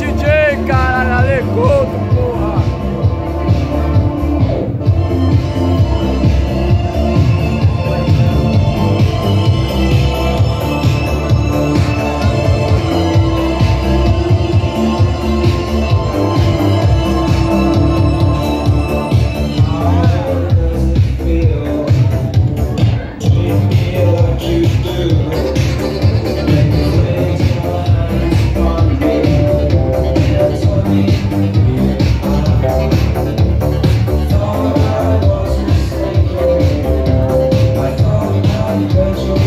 chiche, cara la.